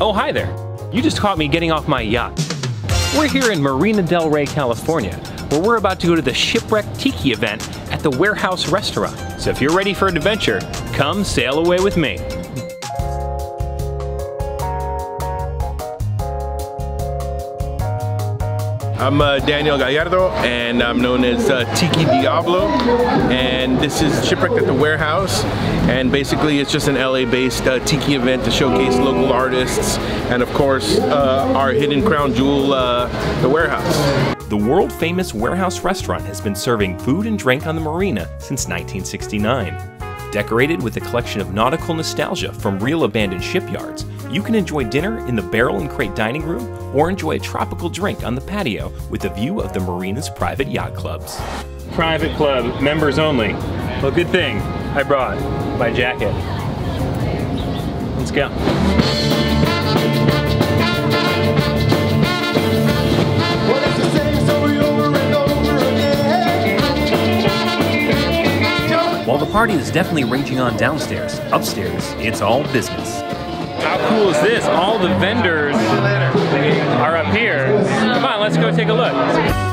Oh, hi there. You just caught me getting off my yacht. We're here in Marina del Rey, California, where we're about to go to the Shipwreck Tiki event at the Warehouse Restaurant. So if you're ready for an adventure, come sail away with me. I'm uh, Daniel Gallardo, and I'm known as uh, Tiki Diablo, and this is Shipwrecked at the Warehouse, and basically it's just an LA-based uh, Tiki event to showcase local artists, and of course uh, our hidden crown jewel, uh, the Warehouse. The world famous Warehouse restaurant has been serving food and drink on the marina since 1969. Decorated with a collection of nautical nostalgia from real abandoned shipyards, you can enjoy dinner in the barrel and crate dining room or enjoy a tropical drink on the patio with a view of the marina's private yacht clubs. Private club, members only. Well, good thing I brought my jacket. Let's go. While the party is definitely raging on downstairs, upstairs, it's all business. How cool is this? All the vendors are up here. Come on, let's go take a look.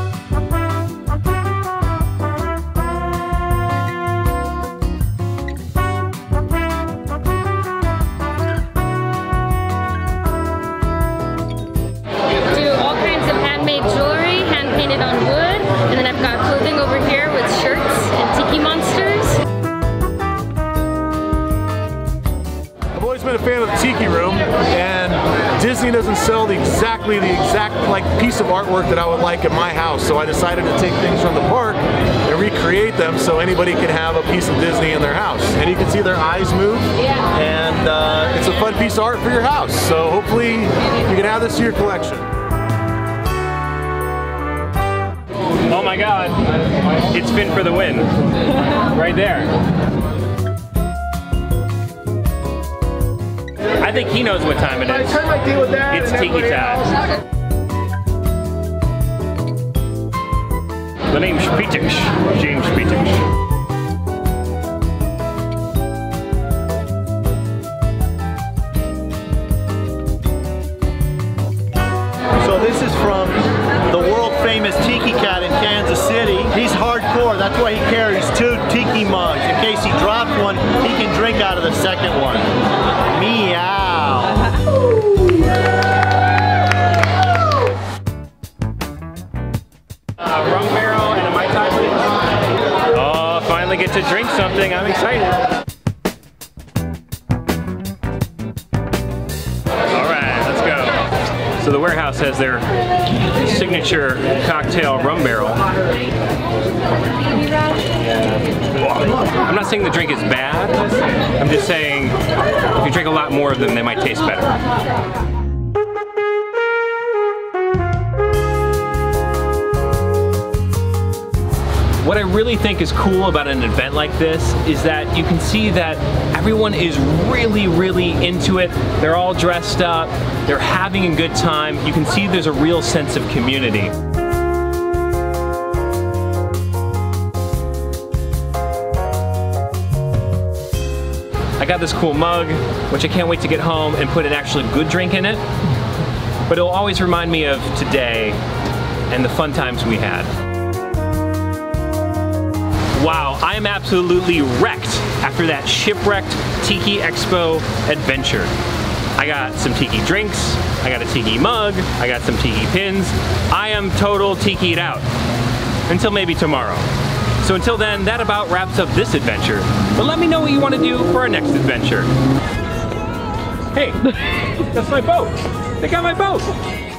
Tiki Room, and Disney doesn't sell the exactly the exact like piece of artwork that I would like in my house. So I decided to take things from the park and recreate them so anybody can have a piece of Disney in their house. And you can see their eyes move, and uh, it's a fun piece of art for your house. So hopefully you can add this to your collection. Oh my god, it's Fin for the win. Right there. I think he knows what time it is. my deal with that. It's tiki time. The name's Petix, James Petix. Kansas City. He's hardcore, that's why he carries two Tiki mugs. In case he drops one, he can drink out of the second one. Meow. Uh, rum barrel and a Mai Tai. Oh, finally get to drink something. I'm excited. So the warehouse has their signature cocktail rum barrel. I'm not saying the drink is bad. I'm just saying if you drink a lot more of them, they might taste better. What I really think is cool about an event like this is that you can see that everyone is really, really into it. They're all dressed up, they're having a good time. You can see there's a real sense of community. I got this cool mug, which I can't wait to get home and put an actually good drink in it. But it'll always remind me of today and the fun times we had. Wow, I am absolutely wrecked after that shipwrecked Tiki Expo adventure. I got some tiki drinks, I got a tiki mug, I got some tiki pins. I am total tikied out. Until maybe tomorrow. So until then, that about wraps up this adventure. But let me know what you want to do for our next adventure. Hey, that's my boat. They got my boat.